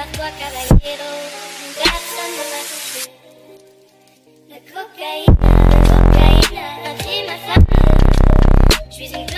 pasó a caballero, gato no me asusté. La cocaína, la cocaína, la prima, ça. Je suis une